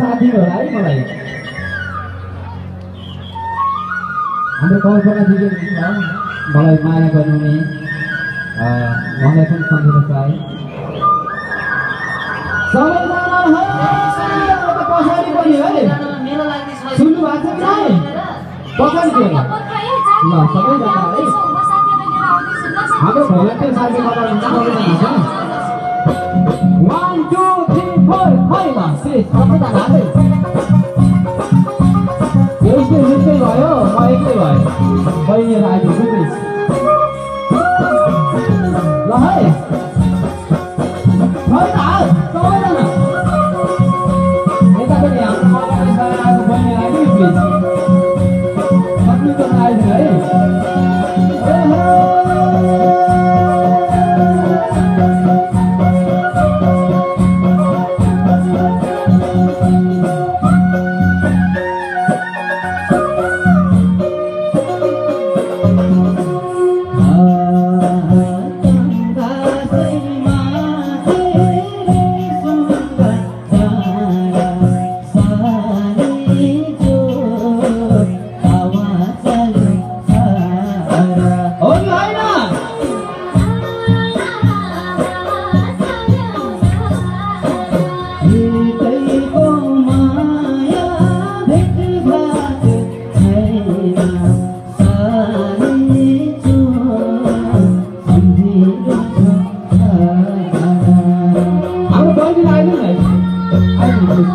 साथ होला है मलाई? हाम्रो कल्पना दिदी मलाई माया गर्नुहुने उहाँलाई पनि सम्झिन चाहे सबैजना है, सबैजना त पछाडि पनि है। सुन्नु भएको छ पछाडि ल सबैजना है। हाम्रो सबैजना भयो म एक्लै भयो बहिनीहरू ल है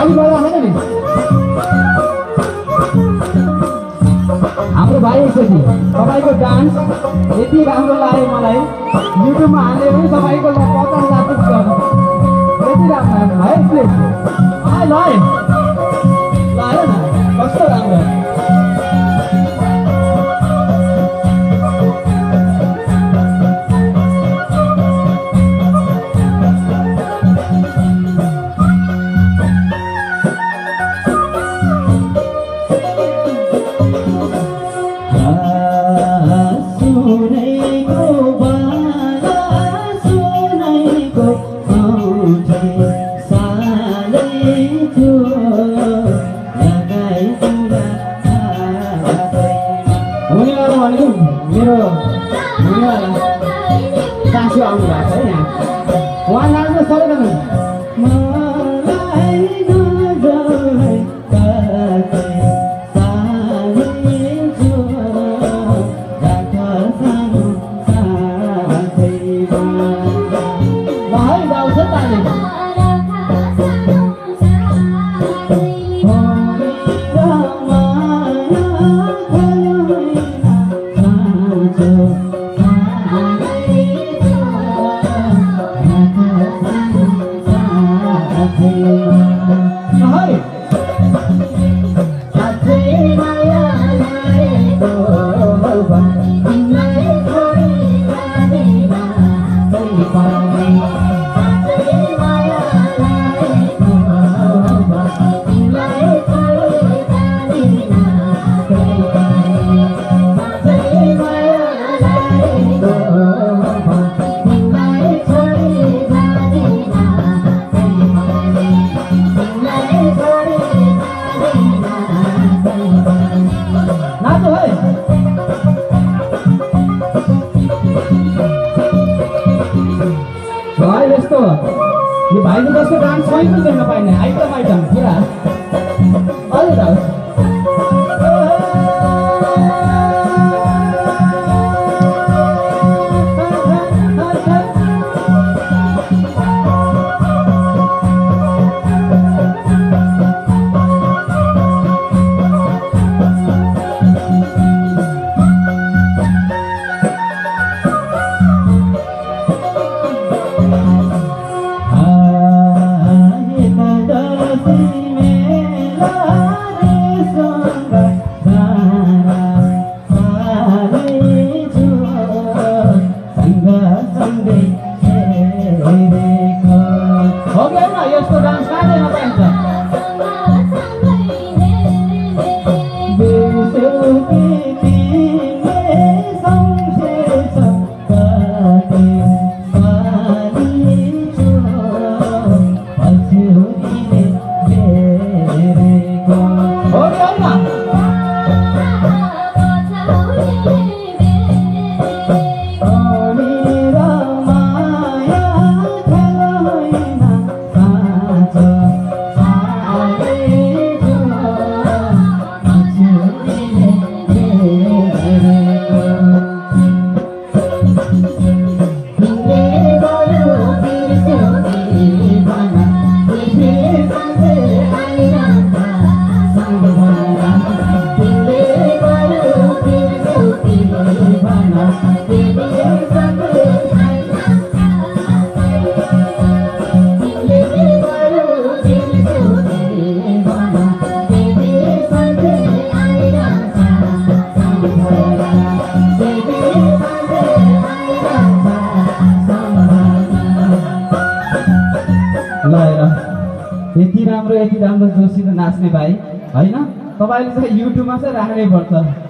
बजा छैन नि हाम्रो भाइ एकचोटि तपाईँको डान्स यति राम्रो लाग्यो मलाई। युट्युबमा भने तपाईँको पचास मेरो सासू आउनु भएको है यहाँ। उहाँ नाच्नु सबैजना यो भाइको जस्तो डान्स कहीँ पनि देख्न पाइने आइटम आइटम पुरा अरे you. यति राम्रो जोसिलो नाच्ने भाइ होइन? तपाईँले चाहिँ युट्युबमा चाहिँ राख्नै पर्छ।